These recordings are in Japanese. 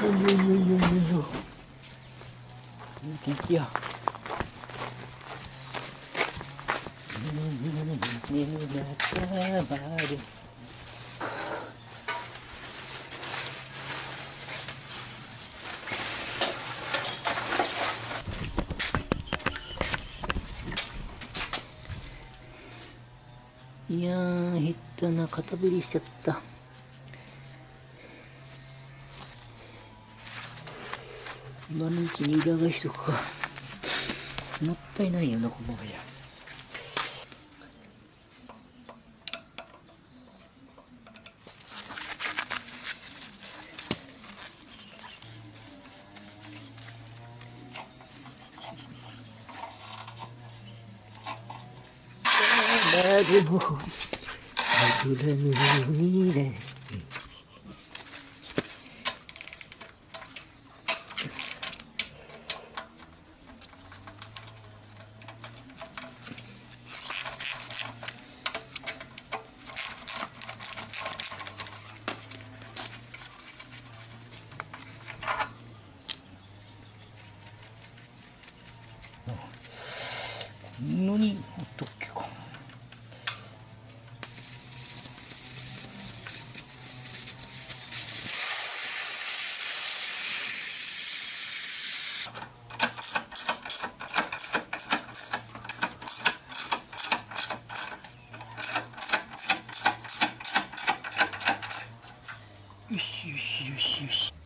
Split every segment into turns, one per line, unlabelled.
よいよいよいよいよいよ元気や胸の中までいやー減ったな肩ぶりしちゃった。今のうちに裏返しとくかもったいないよなこのままやでも油の海でのにほっとっけか。よしよしよしよし。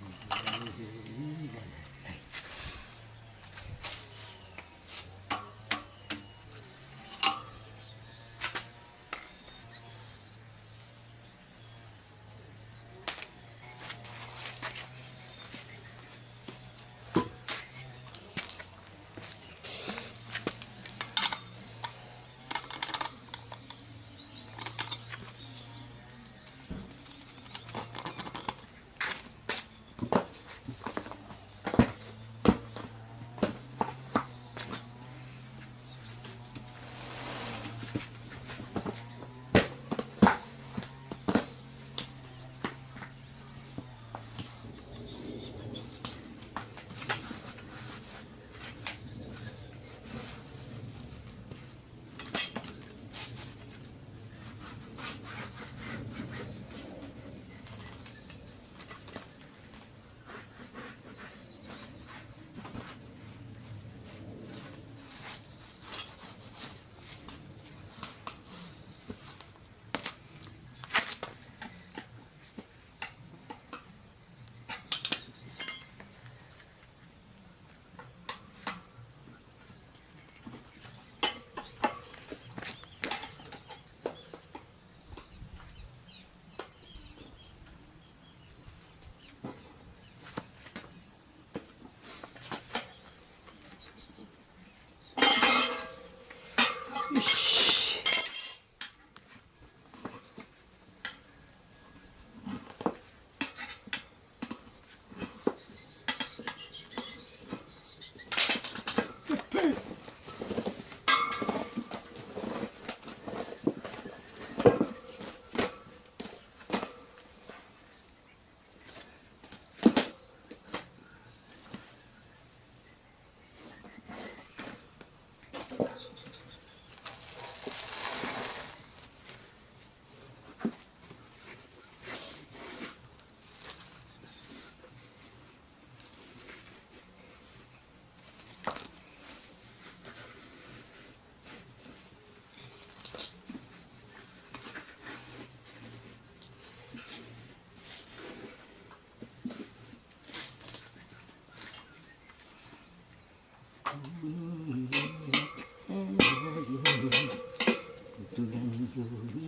Vale. Uhum.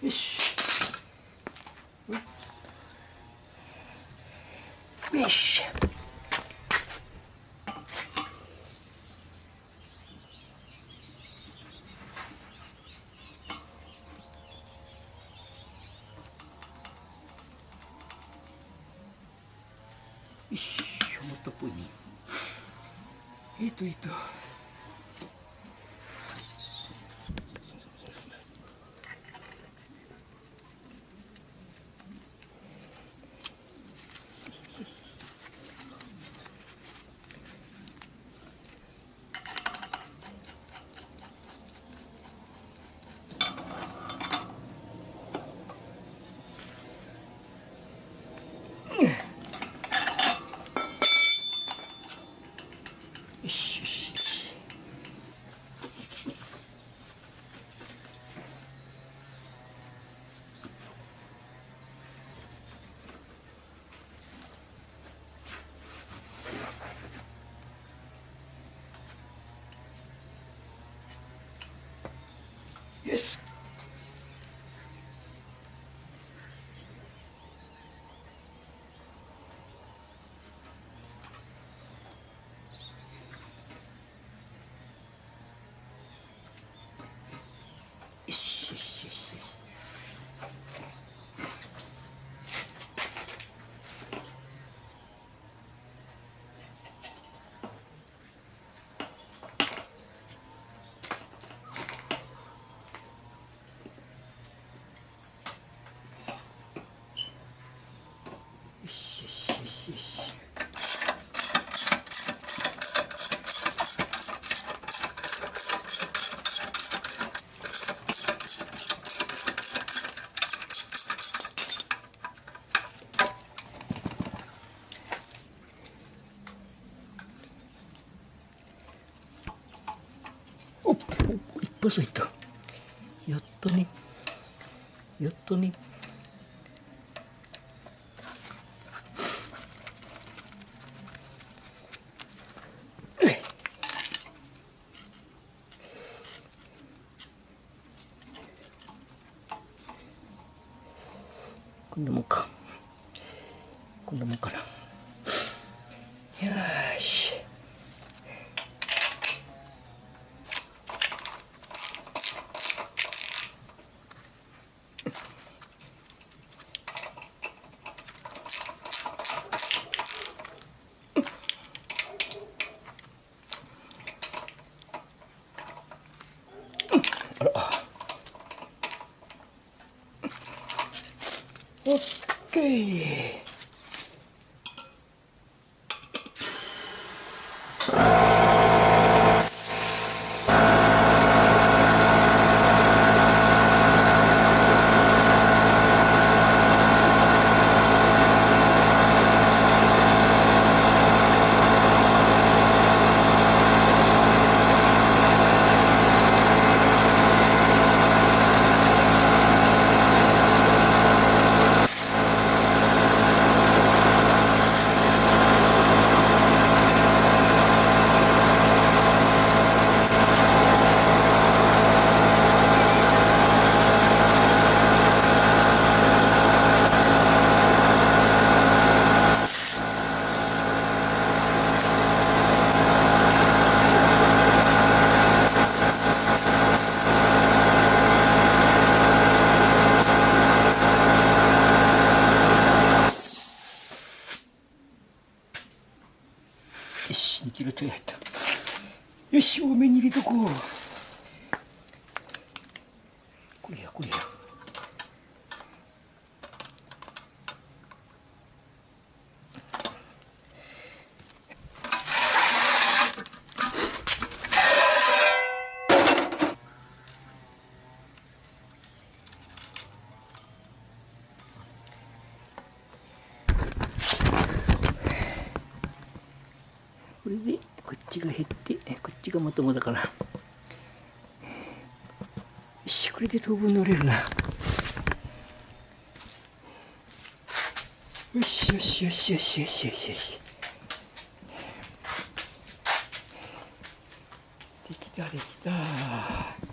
よし。よしよしもっとっぽいね。えっとえっと。this. お一発入ったやったね。やったね。こんなもんか。こんなもんかな。よし。OK。よし多めに入れとこう。これやこれや。これでこっちが減ってこっちがまともだから。よしこれで当分乗れるな。よしよしよしよしよしよしよし。できたできた。